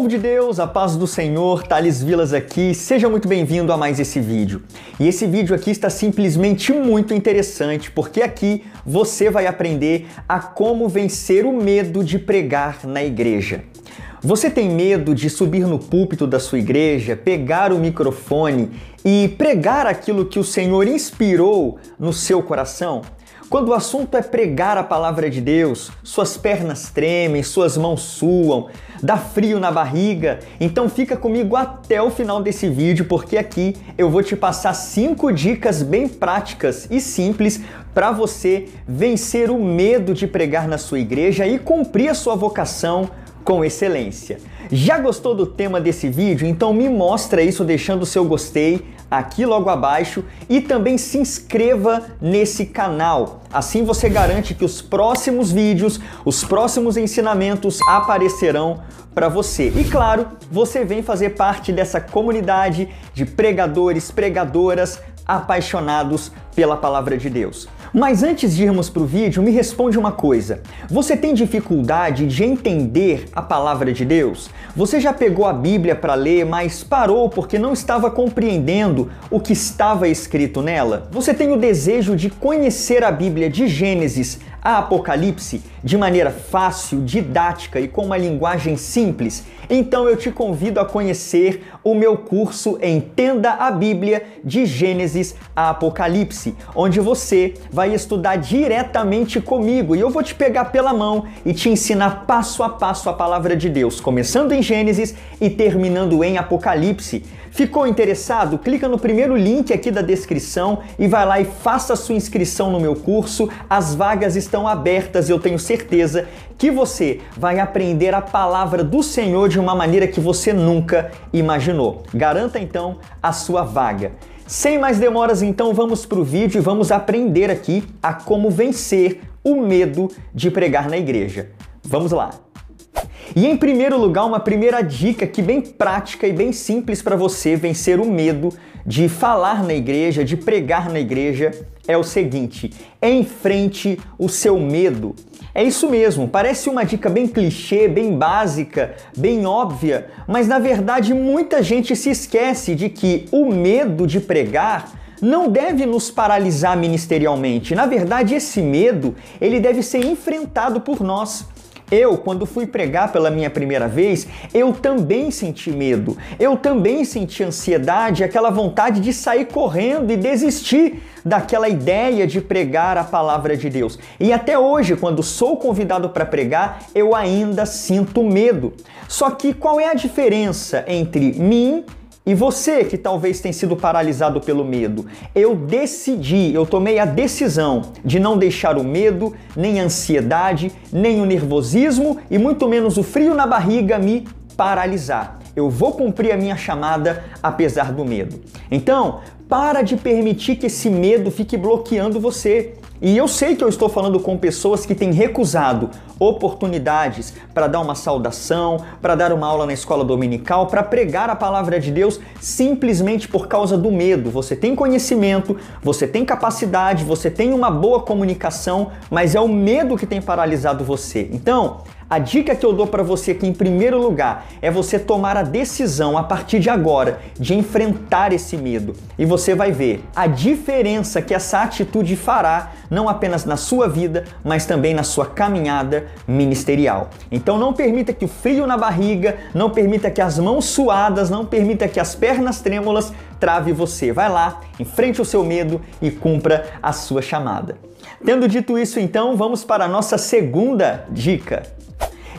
Povo de Deus, a paz do Senhor, Thales Vilas aqui, seja muito bem-vindo a mais esse vídeo. E esse vídeo aqui está simplesmente muito interessante, porque aqui você vai aprender a como vencer o medo de pregar na igreja. Você tem medo de subir no púlpito da sua igreja, pegar o microfone e pregar aquilo que o Senhor inspirou no seu coração? Quando o assunto é pregar a palavra de Deus, suas pernas tremem, suas mãos suam, dá frio na barriga. Então fica comigo até o final desse vídeo, porque aqui eu vou te passar cinco dicas bem práticas e simples para você vencer o medo de pregar na sua igreja e cumprir a sua vocação com excelência. Já gostou do tema desse vídeo? Então me mostra isso deixando o seu gostei aqui logo abaixo e também se inscreva nesse canal. Assim você garante que os próximos vídeos, os próximos ensinamentos aparecerão para você. E claro, você vem fazer parte dessa comunidade de pregadores, pregadoras apaixonados pela palavra de Deus. Mas antes de irmos para o vídeo, me responde uma coisa. Você tem dificuldade de entender a palavra de Deus? Você já pegou a Bíblia para ler, mas parou porque não estava compreendendo o que estava escrito nela? Você tem o desejo de conhecer a Bíblia de Gênesis a Apocalipse de maneira fácil, didática e com uma linguagem simples? Então eu te convido a conhecer o meu curso Entenda a Bíblia de Gênesis a Apocalipse, onde você vai estudar diretamente comigo e eu vou te pegar pela mão e te ensinar passo a passo a palavra de Deus, começando em Gênesis e terminando em Apocalipse. Ficou interessado? Clica no primeiro link aqui da descrição e vai lá e faça a sua inscrição no meu curso. As vagas estão abertas e eu tenho certeza que você vai aprender a palavra do Senhor de uma maneira que você nunca imaginou. Garanta então a sua vaga. Sem mais demoras, então vamos para o vídeo e vamos aprender aqui a como vencer o medo de pregar na igreja. Vamos lá! E em primeiro lugar, uma primeira dica que bem prática e bem simples para você vencer o medo de falar na igreja, de pregar na igreja, é o seguinte: enfrente o seu medo. É isso mesmo, parece uma dica bem clichê, bem básica, bem óbvia, mas na verdade muita gente se esquece de que o medo de pregar não deve nos paralisar ministerialmente. Na verdade, esse medo, ele deve ser enfrentado por nós. Eu, quando fui pregar pela minha primeira vez, eu também senti medo, eu também senti ansiedade, aquela vontade de sair correndo e desistir daquela ideia de pregar a palavra de Deus. E até hoje, quando sou convidado para pregar, eu ainda sinto medo. Só que qual é a diferença entre mim e você que talvez tenha sido paralisado pelo medo, eu decidi, eu tomei a decisão de não deixar o medo, nem a ansiedade, nem o nervosismo e muito menos o frio na barriga me paralisar. Eu vou cumprir a minha chamada apesar do medo. Então, para de permitir que esse medo fique bloqueando você. E eu sei que eu estou falando com pessoas que têm recusado oportunidades para dar uma saudação, para dar uma aula na escola dominical, para pregar a palavra de Deus simplesmente por causa do medo. Você tem conhecimento, você tem capacidade, você tem uma boa comunicação, mas é o medo que tem paralisado você. Então, a dica que eu dou para você aqui em primeiro lugar é você tomar a decisão a partir de agora de enfrentar esse medo. E você vai ver a diferença que essa atitude fará não apenas na sua vida, mas também na sua caminhada ministerial. Então não permita que o frio na barriga, não permita que as mãos suadas, não permita que as pernas trêmulas trave você. Vai lá, enfrente o seu medo e cumpra a sua chamada. Tendo dito isso, então, vamos para a nossa segunda dica.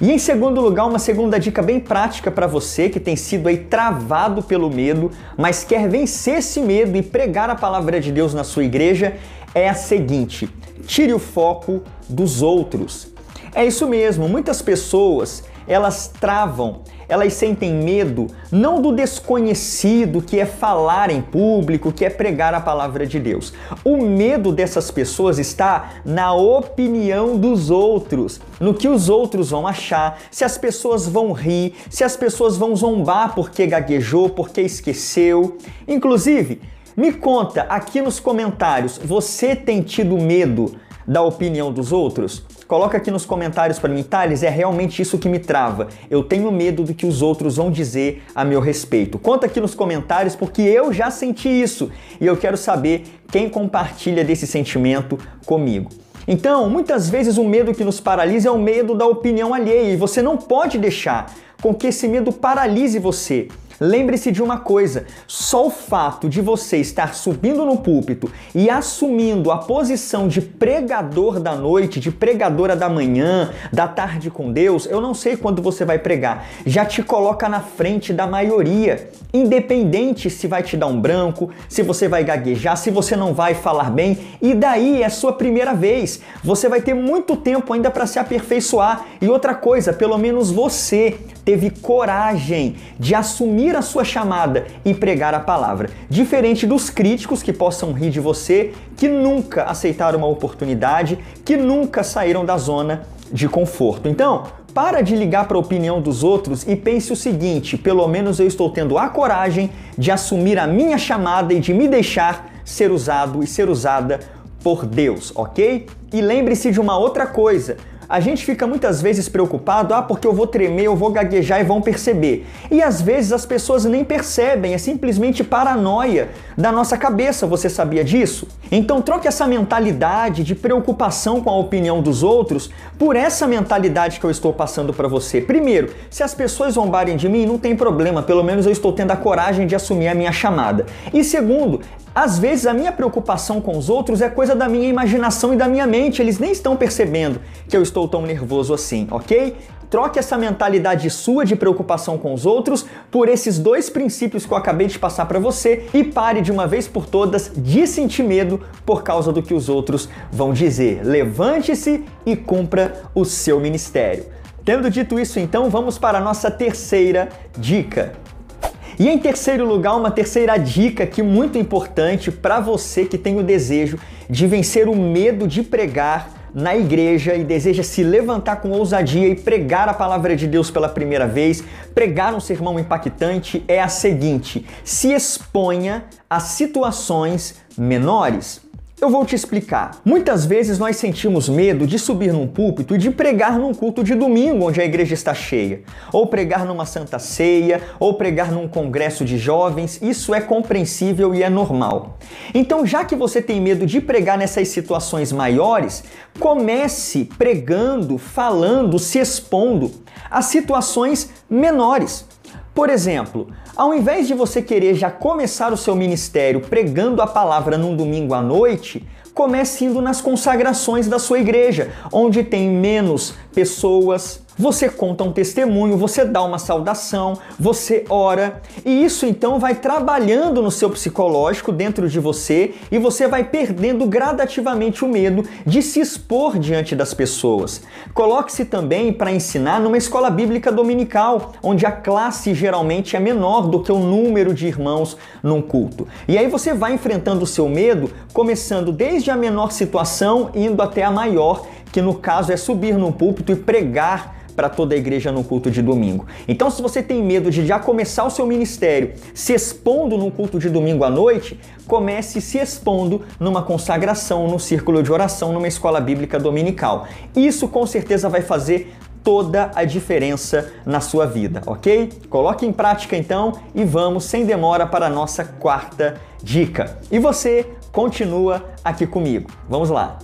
E em segundo lugar, uma segunda dica bem prática para você que tem sido aí travado pelo medo, mas quer vencer esse medo e pregar a palavra de Deus na sua igreja, é a seguinte: tire o foco dos outros. É isso mesmo, muitas pessoas elas travam, elas sentem medo não do desconhecido que é falar em público, que é pregar a palavra de Deus. O medo dessas pessoas está na opinião dos outros, no que os outros vão achar, se as pessoas vão rir, se as pessoas vão zombar porque gaguejou, porque esqueceu. Inclusive, me conta aqui nos comentários, você tem tido medo da opinião dos outros? Coloca aqui nos comentários para mim, Thales, é realmente isso que me trava. Eu tenho medo do que os outros vão dizer a meu respeito. Conta aqui nos comentários porque eu já senti isso e eu quero saber quem compartilha desse sentimento comigo. Então, muitas vezes o medo que nos paralisa é o medo da opinião alheia e você não pode deixar com que esse medo paralise você. Lembre-se de uma coisa: só o fato de você estar subindo no púlpito e assumindo a posição de pregador da noite, de pregadora da manhã, da tarde com Deus, eu não sei quando você vai pregar, já te coloca na frente da maioria. Independente se vai te dar um branco, se você vai gaguejar, se você não vai falar bem, e daí é sua primeira vez. Você vai ter muito tempo ainda para se aperfeiçoar. E outra coisa, pelo menos você teve coragem de assumir a sua chamada e pregar a palavra. Diferente dos críticos que possam rir de você, que nunca aceitaram uma oportunidade, que nunca saíram da zona de conforto. Então, para de ligar para a opinião dos outros e pense o seguinte: pelo menos eu estou tendo a coragem de assumir a minha chamada e de me deixar ser usado e ser usada por Deus, ok? E lembre-se de uma outra coisa: a gente fica muitas vezes preocupado, ah, porque eu vou tremer, eu vou gaguejar e vão perceber. E às vezes as pessoas nem percebem, é simplesmente paranoia da nossa cabeça. Você sabia disso? Então troque essa mentalidade de preocupação com a opinião dos outros por essa mentalidade que eu estou passando para você. Primeiro, se as pessoas zombarem de mim, não tem problema, pelo menos eu estou tendo a coragem de assumir a minha chamada. E segundo, às vezes a minha preocupação com os outros é coisa da minha imaginação e da minha mente, eles nem estão percebendo que eu estou tão nervoso assim, ok? Troque essa mentalidade sua de preocupação com os outros por esses dois princípios que eu acabei de passar para você e pare de uma vez por todas de sentir medo por causa do que os outros vão dizer. Levante-se e cumpra o seu ministério. Tendo dito isso, então, vamos para a nossa terceira dica. E em terceiro lugar, uma terceira dica que muito importante para você que tem o desejo de vencer o medo de pregar na igreja e deseja se levantar com ousadia e pregar a palavra de Deus pela primeira vez, pregar um sermão impactante é a seguinte: se exponha a situações menores. Eu vou te explicar. Muitas vezes nós sentimos medo de subir num púlpito e de pregar num culto de domingo onde a igreja está cheia, ou pregar numa santa ceia, ou pregar num congresso de jovens. Isso é compreensível e é normal. Então, já que você tem medo de pregar nessas situações maiores, comece pregando, falando, se expondo a situações menores. Por exemplo, ao invés de você querer já começar o seu ministério pregando a palavra num domingo à noite, comece indo nas consagrações da sua igreja, onde tem menos pessoas, você conta um testemunho, você dá uma saudação, você ora, e isso então vai trabalhando no seu psicológico dentro de você e você vai perdendo gradativamente o medo de se expor diante das pessoas. Coloque-se também para ensinar numa escola bíblica dominical, onde a classe geralmente é menor do que o número de irmãos num culto. E aí você vai enfrentando o seu medo, começando desde a menor situação, indo até a maior, que no caso é subir num púlpito e pregar para toda a igreja no culto de domingo. Então, se você tem medo de já começar o seu ministério se expondo no culto de domingo à noite, comece se expondo numa consagração, num círculo de oração, numa escola bíblica dominical. Isso com certeza vai fazer toda a diferença na sua vida, ok? Coloque em prática então e vamos sem demora para a nossa quarta dica. E você continua aqui comigo. Vamos lá.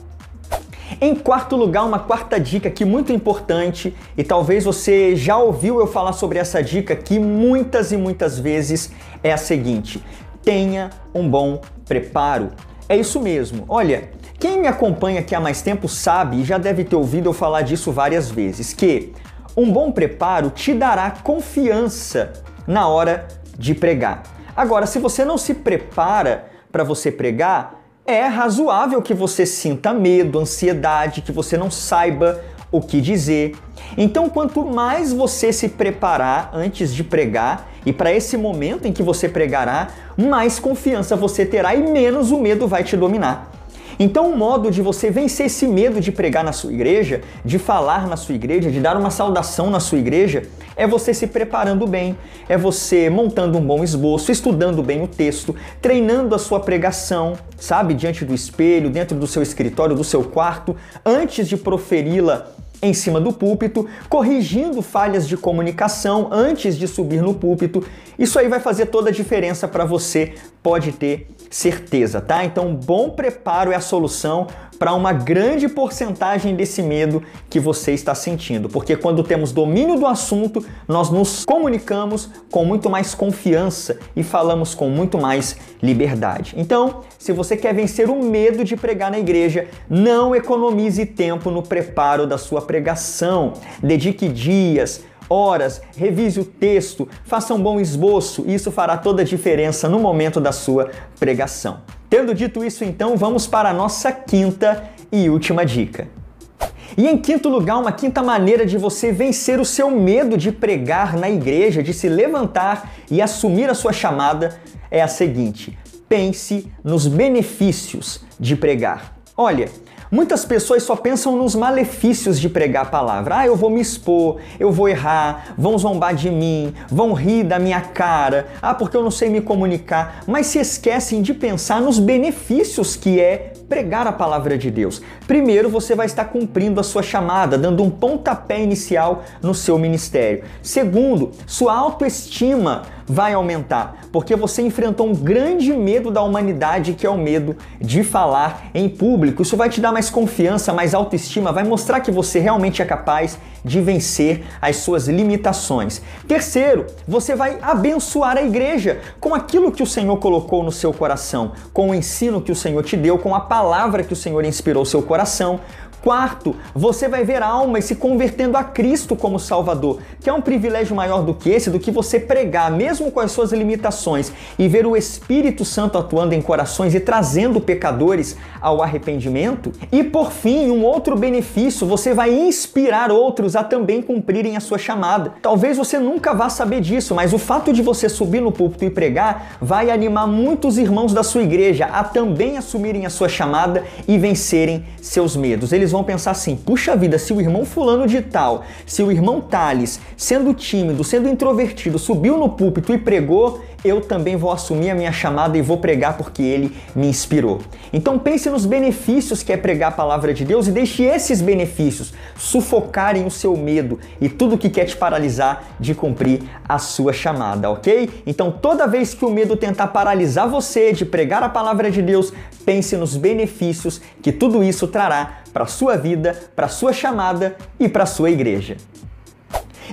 Em quarto lugar, uma quarta dica que muito importante e talvez você já ouviu eu falar sobre essa dica que muitas e muitas vezes é a seguinte: tenha um bom preparo. É isso mesmo. Olha, quem me acompanha aqui há mais tempo sabe e já deve ter ouvido eu falar disso várias vezes, que um bom preparo te dará confiança na hora de pregar. Agora, se você não se prepara para você pregar, é razoável que você sinta medo, ansiedade, que você não saiba o que dizer. Então, quanto mais você se preparar antes de pregar e para esse momento em que você pregará, mais confiança você terá e menos o medo vai te dominar. Então, um modo de você vencer esse medo de pregar na sua igreja, de falar na sua igreja, de dar uma saudação na sua igreja, é você se preparando bem, é você montando um bom esboço, estudando bem o texto, treinando a sua pregação, sabe, diante do espelho, dentro do seu escritório, do seu quarto, antes de proferi-la em cima do púlpito, corrigindo falhas de comunicação antes de subir no púlpito. Isso aí vai fazer toda a diferença para você, pode ter certeza, tá? Então, bom preparo é a solução para uma grande porcentagem desse medo que você está sentindo, porque quando temos domínio do assunto, nós nos comunicamos com muito mais confiança e falamos com muito mais liberdade. Então, se você quer vencer o medo de pregar na igreja, não economize tempo no preparo da sua pregação. Dedique dias, horas, revise o texto, faça um bom esboço, isso fará toda a diferença no momento da sua pregação. Tendo dito isso, então, vamos para a nossa quinta e última dica. E em quinto lugar, uma quinta maneira de você vencer o seu medo de pregar na igreja, de se levantar e assumir a sua chamada, é a seguinte: pense nos benefícios de pregar. Olha, Muitas pessoas só pensam nos malefícios de pregar a palavra. Ah, eu vou me expor, eu vou errar, vão zombar de mim, vão rir da minha cara, ah, porque eu não sei me comunicar, mas se esquecem de pensar nos benefícios que é pregar a palavra de Deus. Primeiro, você vai estar cumprindo a sua chamada, dando um pontapé inicial no seu ministério. Segundo, sua autoestima vai aumentar, porque você enfrentou um grande medo da humanidade, que é o medo de falar em público. Isso vai te dar mais confiança, mais autoestima, vai mostrar que você realmente é capaz de vencer as suas limitações. Terceiro, você vai abençoar a igreja com aquilo que o Senhor colocou no seu coração, com o ensino que o Senhor te deu, com a palavra que o Senhor inspirou seu coração. Quarto, você vai ver almas se convertendo a Cristo como Salvador, que é um privilégio maior do que esse, do que você pregar, mesmo com as suas limitações, e ver o Espírito Santo atuando em corações e trazendo pecadores ao arrependimento. E por fim, um outro benefício, você vai inspirar outros a também cumprirem a sua chamada. Talvez você nunca vá saber disso, mas o fato de você subir no púlpito e pregar vai animar muitos irmãos da sua igreja a também assumirem a sua chamada e vencerem seus medos. Eles vão pensar assim: puxa vida, se o irmão Fulano de Tal, se o irmão Thales, sendo tímido, sendo introvertido, subiu no púlpito e pregou, eu também vou assumir a minha chamada e vou pregar porque ele me inspirou. Então pense nos benefícios que é pregar a palavra de Deus e deixe esses benefícios sufocarem o seu medo e tudo que quer te paralisar de cumprir a sua chamada, ok? Então toda vez que o medo tentar paralisar você de pregar a palavra de Deus, pense nos benefícios que tudo isso trará para sua vida, para sua chamada e para sua igreja.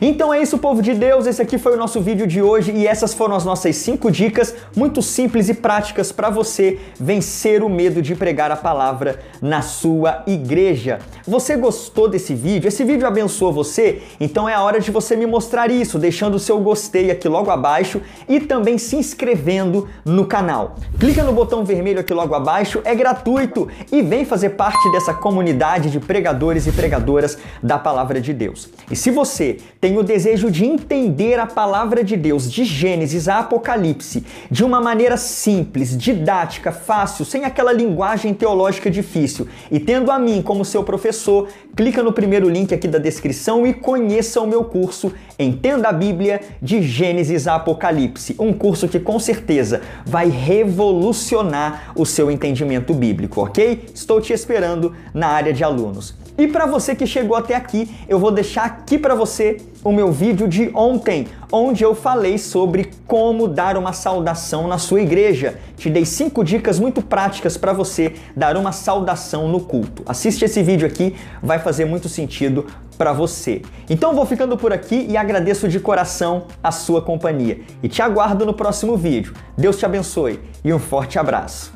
Então é isso, povo de Deus. Esse aqui foi o nosso vídeo de hoje e essas foram as nossas cinco dicas muito simples e práticas para você vencer o medo de pregar a palavra na sua igreja. Você gostou desse vídeo? Esse vídeo abençoou você? Então é a hora de você me mostrar isso, deixando o seu gostei aqui logo abaixo e também se inscrevendo no canal. Clica no botão vermelho aqui logo abaixo, é gratuito e vem fazer parte dessa comunidade de pregadores e pregadoras da palavra de Deus. E se você tem o desejo de entender a palavra de Deus de Gênesis a Apocalipse de uma maneira simples, didática, fácil, sem aquela linguagem teológica difícil, e tendo a mim como seu professor, clica no primeiro link aqui da descrição e conheça o meu curso Entenda a Bíblia de Gênesis a Apocalipse, um curso que com certeza vai revolucionar o seu entendimento bíblico, ok? Estou te esperando na área de alunos. E para você que chegou até aqui, eu vou deixar aqui para você o meu vídeo de ontem, onde eu falei sobre como dar uma saudação na sua igreja. Te dei cinco dicas muito práticas para você dar uma saudação no culto. Assiste esse vídeo aqui, vai fazer muito sentido para você. Então vou ficando por aqui e agradeço de coração a sua companhia. E te aguardo no próximo vídeo. Deus te abençoe e um forte abraço.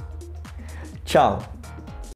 Tchau.